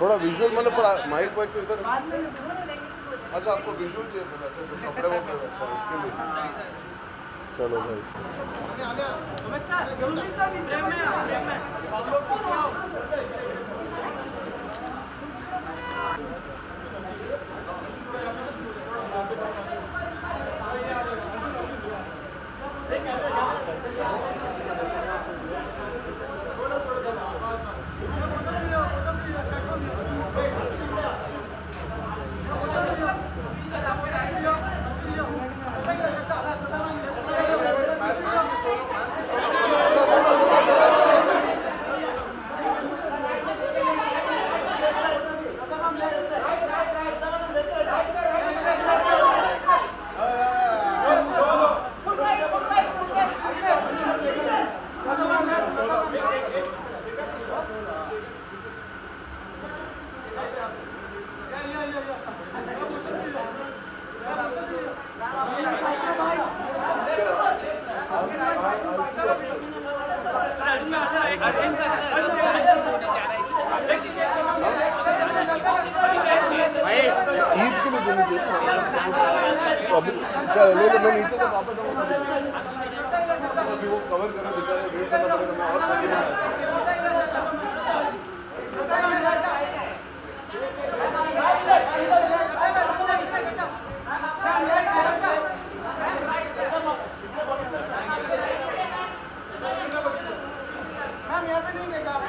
थोड़ा विजुअल मतलब माइक वाइक तो इधर अच्छा आपको विजुअल चाहिए अच्छा अच्छा उसके लिए। चलो भाई। ईद के लिए देनी चाहिए चल, ले लो, मैं नीचे से वापस आऊँगा अभी वो कवर करना बेचारे वेट करना पड़ेगा मैं और नहीं देखा